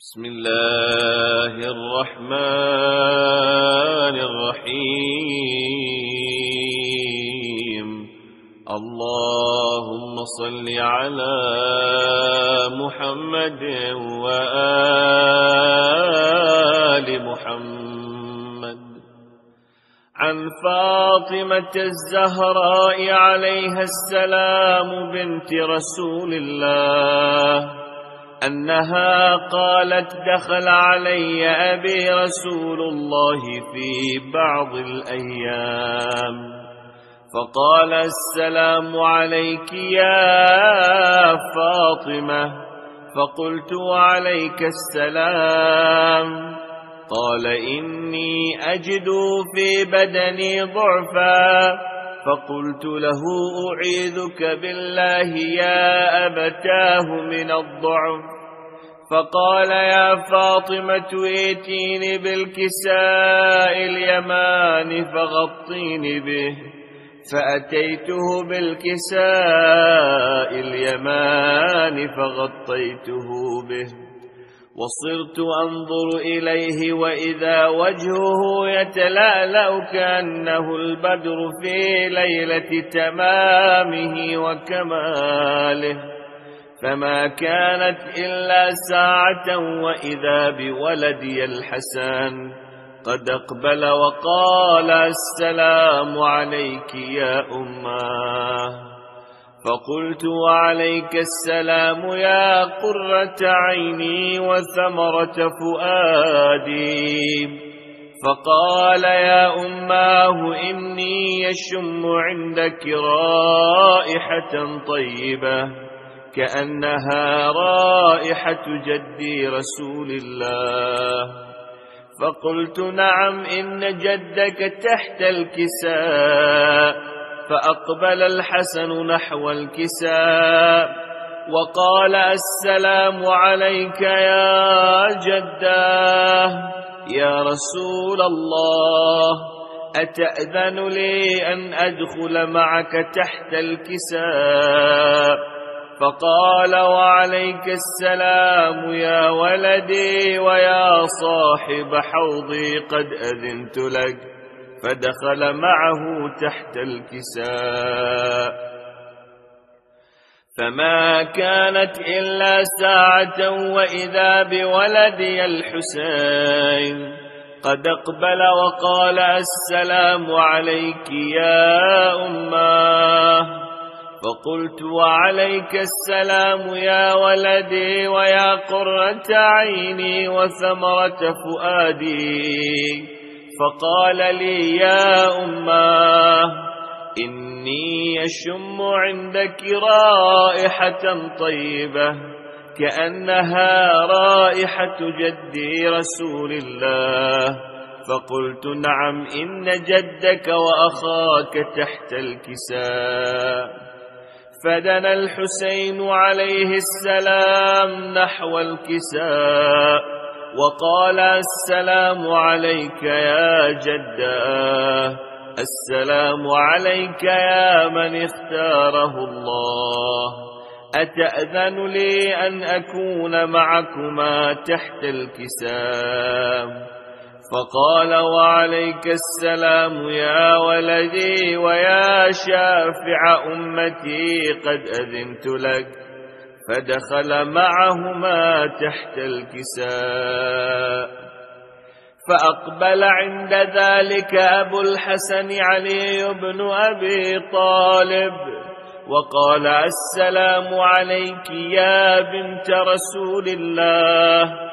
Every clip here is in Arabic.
بسم الله الرحمن الرحيم. اللهم صل على محمد وآل محمد. عن فاطمة الزهراء عليها السلام بنت رسول الله. أنها قالت دخل علي أبي رسول الله في بعض الأيام. فقال السلام عليك يا فاطمة. فقلت وعليك السلام. قال إني أجد في بدني ضعفا. فقلت له أعيذك بالله يا أبتاه من الضعف. فقال يا فاطمة ائتيني بالكساء اليمان فغطيني به. فأتيته بالكساء اليمان فغطيته به. وصرت أنظر إليه وإذا وجهه يتلألأ كأنه البدر في ليلة تمامه وكماله فما كانت إلا ساعة وإذا بولدي الحسن قد أقبل وقال السلام عليك يا أماه فقلت وعليك السلام يا قرة عيني وثمرة فؤادي. فقال يا أماه إني يشم عندك رائحة طيبة كأنها رائحة جدي رسول الله. فقلت نعم إن جدك تحت الكساء. فأقبل الحسن نحو الكساء وقال السلام عليك يا جداه يا رسول الله أتأذن لي أن أدخل معك تحت الكساء؟ فقال وعليك السلام يا ولدي ويا صاحب حوضي قد أذنت لك. فدخل معه تحت الكساء. فما كانت إلا ساعة وإذا بولدي الحسين. قد أقبل وقال السلام عليك يا أماه. فقلت وعليك السلام يا ولدي ويا قرة عيني وثمرة فؤادي. فقال لي يا أماه إني يشم عندك رائحة طيبة كأنها رائحة جدي رسول الله. فقلت نعم إن جدك وأخاك تحت الكساء. فدنا الحسين عليه السلام نحو الكساء. وقال السلام عليك يا جداه السلام عليك يا من اختاره الله. أتأذن لي أن أكون معكما تحت الكسام؟ فقال وعليك السلام يا ولدي ويا شافع أمتي قد أذنت لك. فدخل معهما تحت الكساء فأقبل عند ذلك أبو الحسن علي بن أبي طالب وقال السلام عليك يا بنت رسول الله.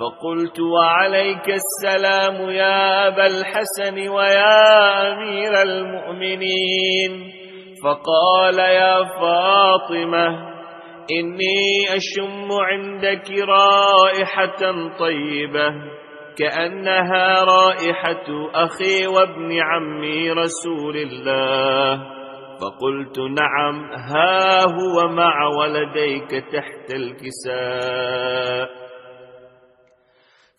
فقلت وعليك السلام يا أبا الحسن ويا أمير المؤمنين. فقال يا فاطمة إني أشم عندك رائحة طيبة كأنها رائحة أخي وابن عمي رسول الله. فقلت نعم ها هو مع ولديك تحت الكساء.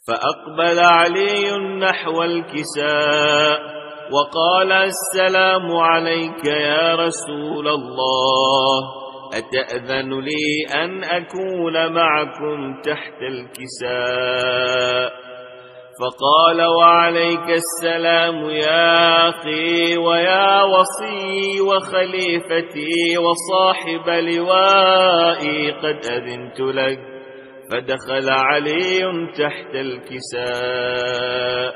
فأقبل علي نحو الكساء وقال السلام عليك يا رسول الله. أتأذن لي أن أكون معكم تحت الكساء؟ فقال وعليك السلام يا أخي ويا وصي وخليفتي وصاحب لوائي قد أذنت لك فدخل علي تحت الكساء.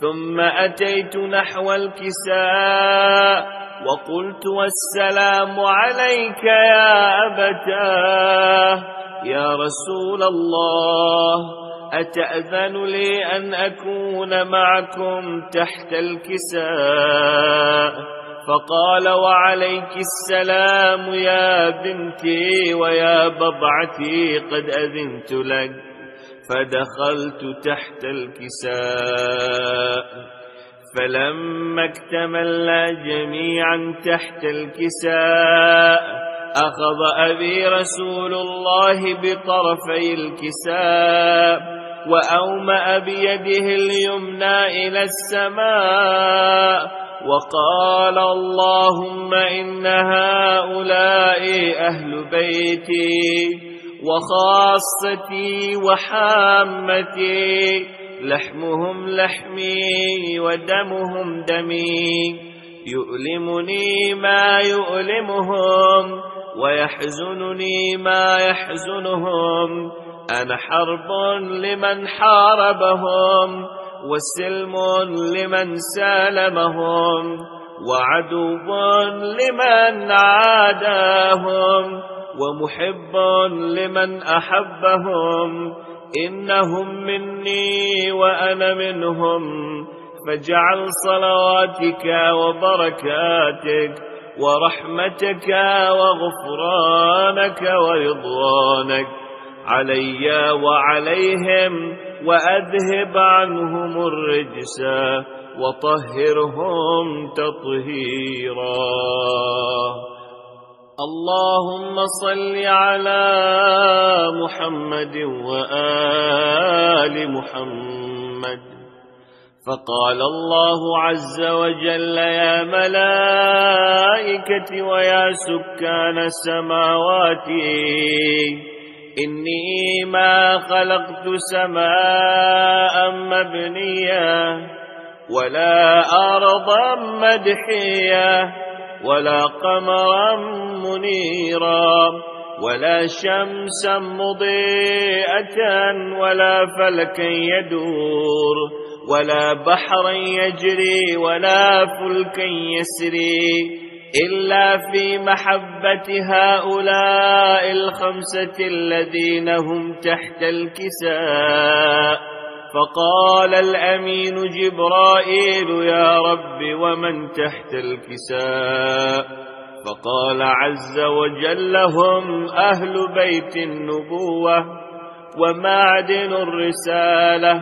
ثم أتيت نحو الكساء وقلت والسلام عليك يا أبتاه. يا رسول الله أتأذن لي أن أكون معكم تحت الكساء؟ فقال وعليك السلام يا بنتي ويا بضعتي قد أذنت لك. فدخلت تحت الكساء. فلما اكتملنا جميعا تحت الكساء أخذ أبي رسول الله بطرفي الكساء وأومأ بيده اليمنى إلى السماء وقال اللهم إن هؤلاء أهل بيتي. وخاصتي وحامتي لحمهم لحمي ودمهم دمي. يؤلمني ما يؤلمهم ويحزنني ما يحزنهم. أنا حرب لمن حاربهم وسلم لمن سالمهم وعدو لمن عاداهم. ومحب لمن أحبهم. إنهم مني وأنا منهم. فاجعل صلواتك وبركاتك ورحمتك وغفرانك ورضوانك علي وعليهم وأذهب عنهم الرجس وطهرهم تطهيرا. اللهم صل على محمد وآل محمد. فقال الله عز وجل يا ملائكتي ويا سكان السماوات إني ما خلقت سماء مبنية ولا أرضا مدحية. ولا قمرا منيرا ولا شمسا مضيئة ولا فلكا يدور ولا بحرا يجري ولا فلكا يسري إلا في محبة هؤلاء الخمسة الذين هم تحت الكساء. فقال الأمين جبرائيل يا رب ومن تحت الكساء؟ فقال عز وجل هم أهل بيت النبوة ومعدن الرسالة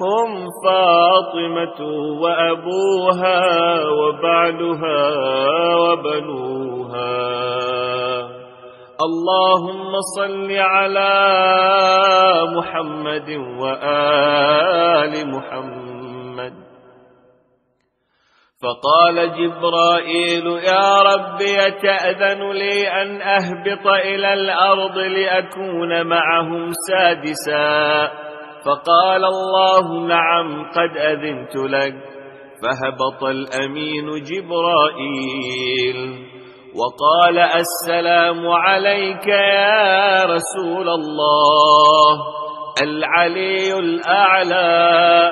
هم فاطمة وأبوها وبعلها وبنوها. اللهم صل على محمد وآل محمد. فقال جبرائيل يا رب يتأذن لي أن أهبط إلى الأرض لأكون معهم سادساً؟ فقال الله نعم قد أذنت لك. فهبط الأمين جبرائيل. وقال السلام عليك يا رسول الله العلي الأعلى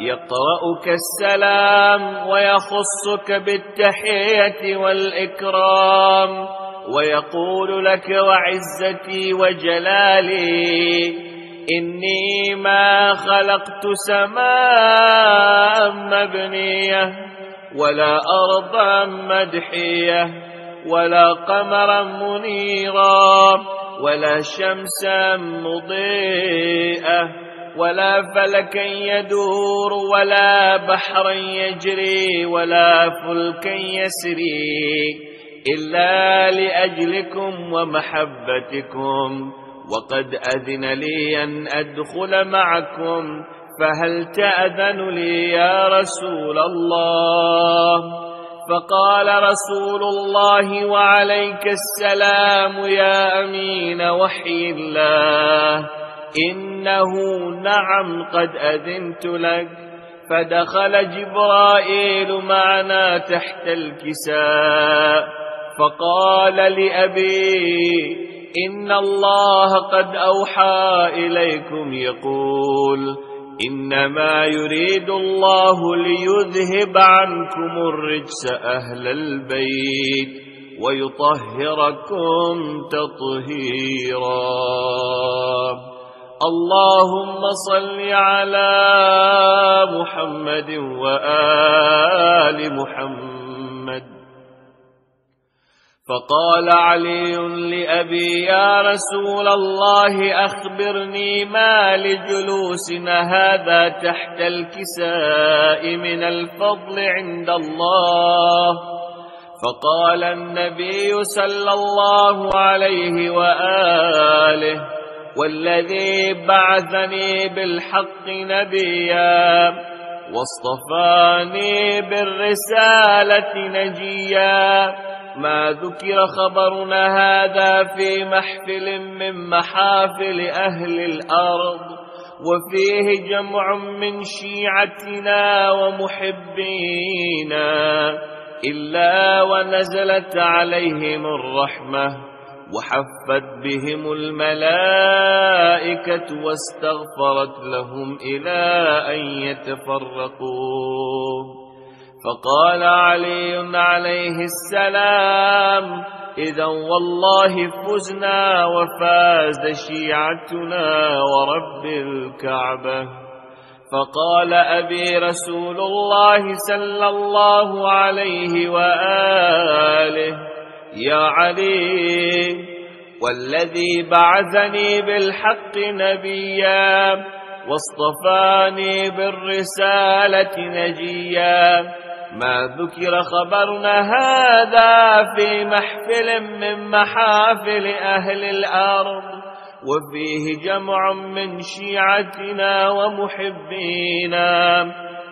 يقرأك السلام ويخصك بالتحية والإكرام ويقول لك وعزتي وجلالي إني ما خلقت سماء مبنية ولا أرضا مدحية. ولا قمرا منيرا ولا شمسا مضيئة ولا فلكا يدور ولا بحرا يجري ولا فلكا يسري إلا لأجلكم ومحبتكم. وقد أذن لي أن أدخل معكم فهل تأذن لي يا رسول الله؟ فقال رسول الله وعليك السلام يا أمين وحي الله. إنه نعم قد أذنت لك. فدخل جبرائيل معنا تحت الكساء. فقال لأبي إن الله قد أوحى إليكم. يقول إنما يريد الله ليذهب عنكم الرجس أهل البيت ويطهركم تطهيرا. اللهم صل على محمد وآل محمد. فقال علي لأبي يا رسول الله أخبرني ما لجلوسنا هذا تحت الكساء من الفضل عند الله. فقال النبي صلى الله عليه وآله والذي بعثني بالحق نبيا واصطفاني بالرسالة نجيا. ما ذكر خبرنا هذا في محفل من محافل أهل الأرض وفيه جمع من شيعتنا ومحبينا إلا ونزلت عليهم الرحمة وحفت بهم الملائكة واستغفرت لهم إلى أن يتفرقوا. فقال علي عليه السلام إذا والله فزنا وفاز شيعتنا ورب الكعبة. فقال أبي رسول الله صلى الله عليه وآله يا علي والذي بعثني بالحق نبيا واصطفاني بالرسالة نجيا. ما ذكر خبرنا هذا في محفل من محافل أهل الأرض وفيه جمع من شيعتنا ومحبينا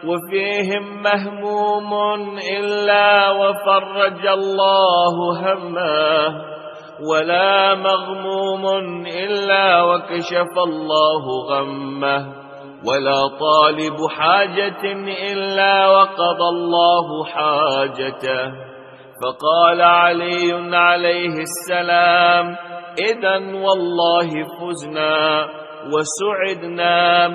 وفيهم مهموم إلا وفرج الله همه ولا مغموم إلا وكشف الله غمه. ولا طالب حاجة إلا وقضى الله حاجته. فقال علي عليه السلام إذا والله فزنا وسعدنا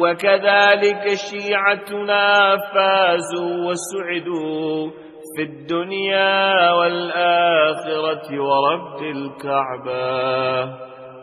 وكذلك شيعتنا فازوا وسعدوا في الدنيا والآخرة ورب الكعبة.